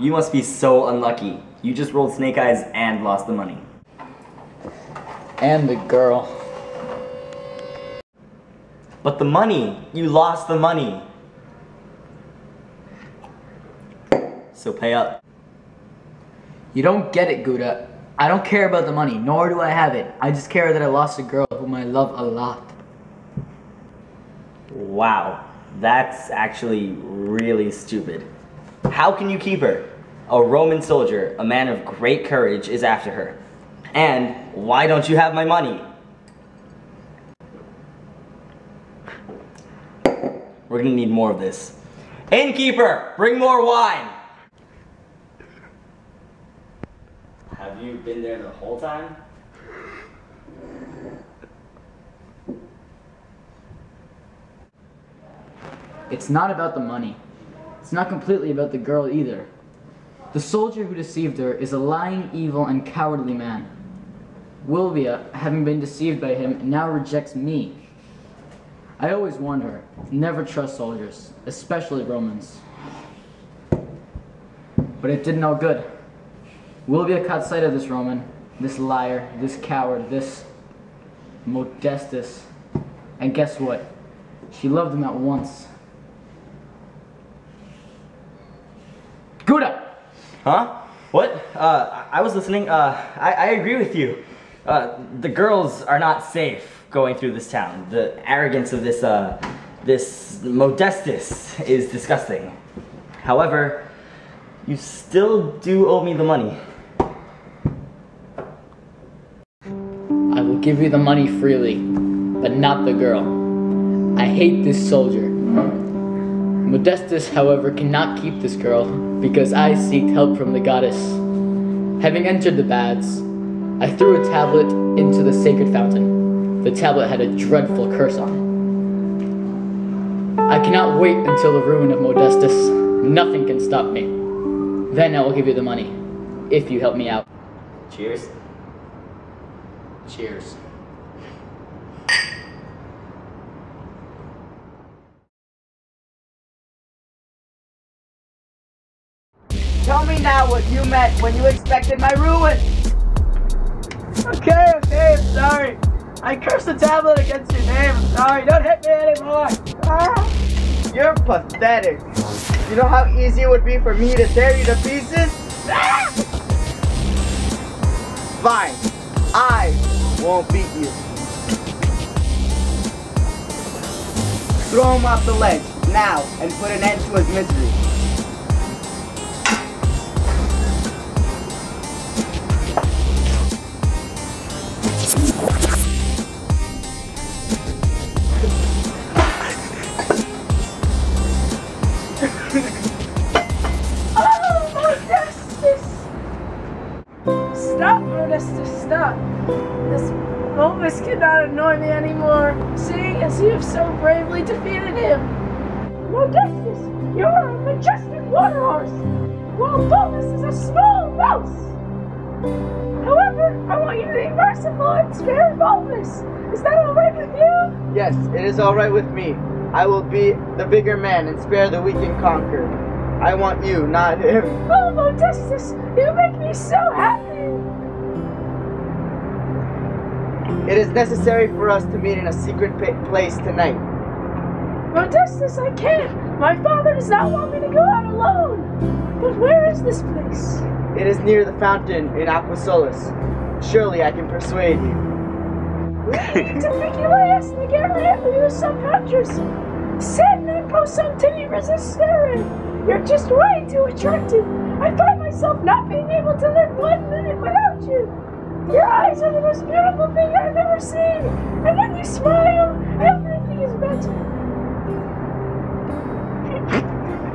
You must be so unlucky. You just rolled snake eyes and lost the money. And the girl. But the money! You lost the money! So pay up. You don't get it, Gouda. I don't care about the money, nor do I have it. I just care that I lost a girl whom I love a lot. Wow, that's actually really stupid. How can you keep her? A Roman soldier, a man of great courage, is after her. And why don't you have my money? We're gonna need more of this. Innkeeper, bring more wine! Have you been there the whole time? It's not about the money. It's not completely about the girl either. The soldier who deceived her is a lying, evil, and cowardly man. Vilbia, having been deceived by him, now rejects me. I always warned her, never trust soldiers, especially Romans. But it did no good. Vilbia caught sight of this Roman, this liar, this coward, this Modestus. And guess what? She loved him at once. Gouda! Huh? What? Uh, I was listening. Uh, I, I agree with you. Uh, the girls are not safe going through this town. The arrogance of this, uh, this Modestus is disgusting. However, you still do owe me the money. I will give you the money freely, but not the girl. I hate this soldier. Modestus, however, cannot keep this girl because I seek help from the goddess. Having entered the baths, I threw a tablet into the sacred fountain. The tablet had a dreadful curse on it. I cannot wait until the ruin of Modestus. Nothing can stop me. Then I will give you the money, if you help me out. Cheers. Cheers. Now what you meant when you expected my ruin. Okay, okay, I'm sorry. I cursed the tablet against your name. I'm sorry. Don't hit me anymore. Ah. You're pathetic. You know how easy it would be for me to tear you to pieces? Ah. Fine. I won't beat you. Throw him off the ledge now and put an end to his misery. Bulbus cannot annoy me anymore, seeing as you have so bravely defeated him. Modestus, you are a majestic water horse, while Bulbus is a small mouse. However, I want you to be merciful and spare Bulbus. Is that alright with you? Yes, it is alright with me. I will be the bigger man and spare the weak and conquered. I want you, not him. Oh, Modestus, you make me so happy. It is necessary for us to meet in a secret place tonight. Modestus, I can't. My father does not want me to go out alone. But where is this place? It is near the fountain in Aquae Sulis. Surely I can persuade you. Difficulaes negare eus subconscious. Sed non possum tini resistere. You're just way too attractive. I find myself not being able to live one minute without you. Your eyes are the most beautiful thing I've ever seen. And when you smile, everything is better.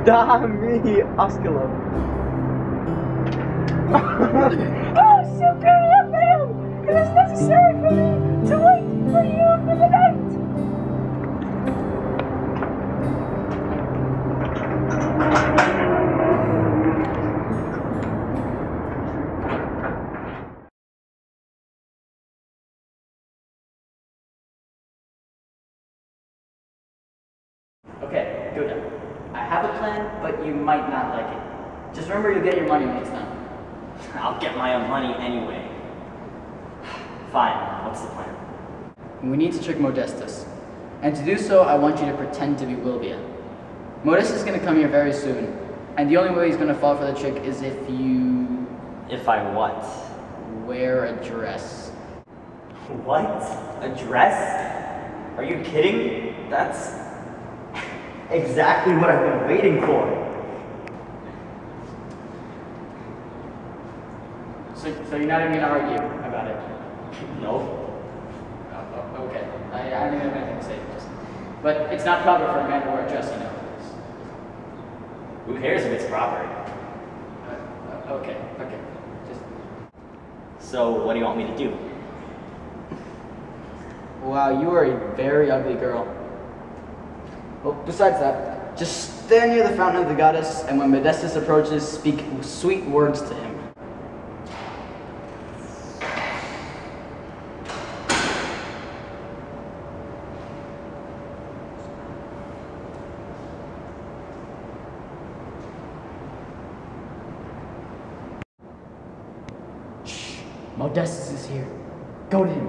Da me Oscolo. Oh, superior failed! It is necessary for me to wait for you for the night. Okay, Gouda. I have a plan, but you might not like it. Just remember you'll get your money when it's done. I'll get my own money anyway. Fine, what's the plan? We need to trick Modestus. And to do so, I want you to pretend to be Vilbia. Modestus is going to come here very soon. And the only way he's going to fall for the trick is if you If I what? wear a dress. What? A dress? Are you kidding? That's exactly what I've been waiting for. So, so you're not even going to argue about it? No. Oh, okay. I, I don't even have anything to say. Just, but it's not proper for a man to wear a dress, you know. Who cares if it's proper? Uh, uh, okay, okay. Just, So, what do you want me to do? wow, you are a very ugly girl. Well, besides that, just stand near the fountain of the goddess, and when Modestus approaches, speak sweet words to him. Modestus is here. Go to him.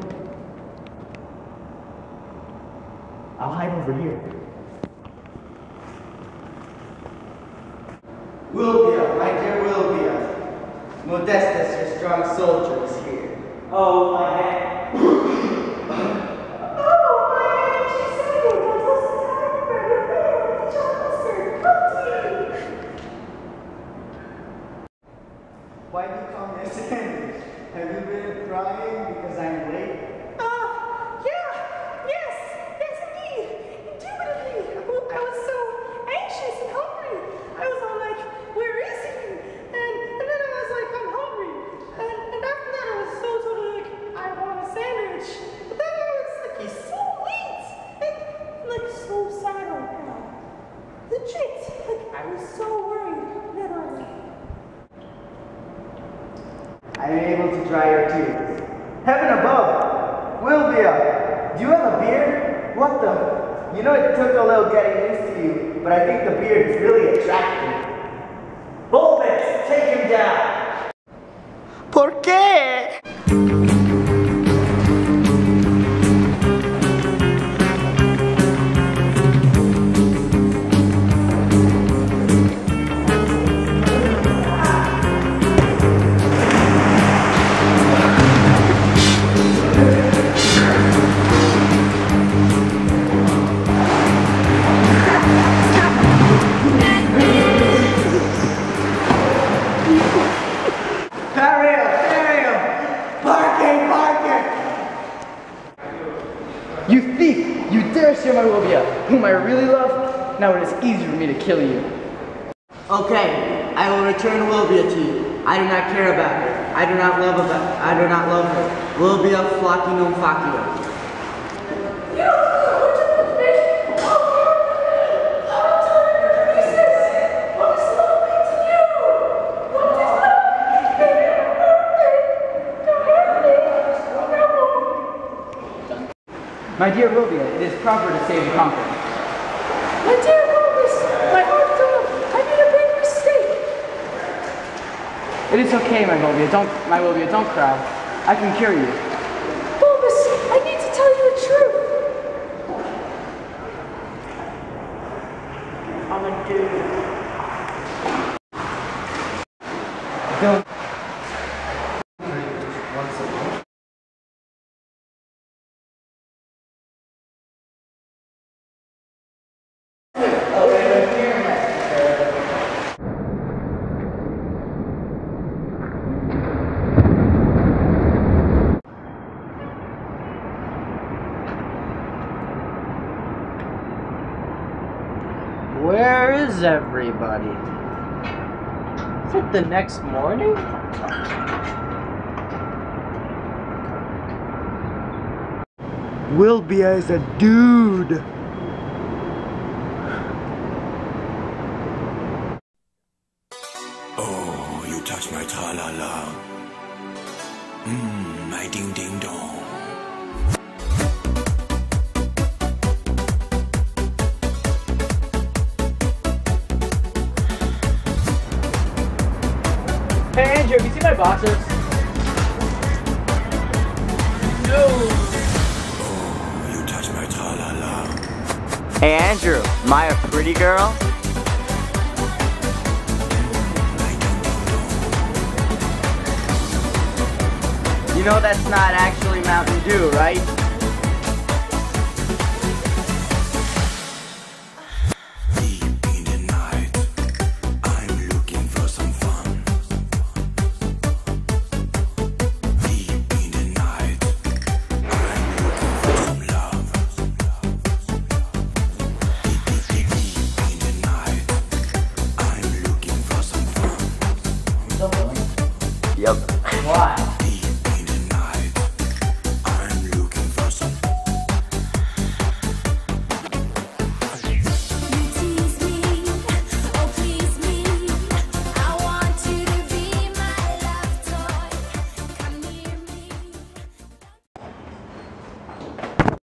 I'll hide over here. Vilbia, my dear Vilbia. Modestus, your strong soldier, is here. Oh, my head. Oh, my head, she said it. I was tired of it. Johnson, come to me. Why do you come missing? Have you been crying because I'm late? Uh, yeah, yes, yes indeed, indubitably. I was so anxious and hungry. I was all like, where is he? And, and then I was like, I'm hungry. And, and after that I was so totally like, I want a sandwich. But then I was like, he's so late. And like so sad right now. Legit, like I was so worried, literally. I'm able to dry your tears. Heaven above! Vilbia, do you have a beard? What the? You know it took a little getting to you, but I think the beard is really attractive. Bulbus, take him down! ¿Por qué? I really love? Now it is easy for me to kill you. Okay, I will return Vilbia to you. I do not care about her. I do not love about I do not love her. Vilbia flockinum facio. You don't it is proper to save. Oh, I'm telling you, pieces. What is lovely to you? What is lovely? Baby, I'm hurting. Don't hurt me. No. My dear Vilbia, it is proper to save the conqueror. My dear Bulbus, my heart fell. I made a big mistake. It is okay, my Vilbia. Don't, my Vilbia, don't cry. I can cure you. Bulbus, I need to tell you the truth. I'm a dude. Don't. Where is everybody? Is it the next morning? Will be as a dude. Hi, boxers. Oh, you touch my tra-la-la. Hey, Andrew, am I a pretty girl? You know that's not actually Mountain Dew, right? piada. Bora!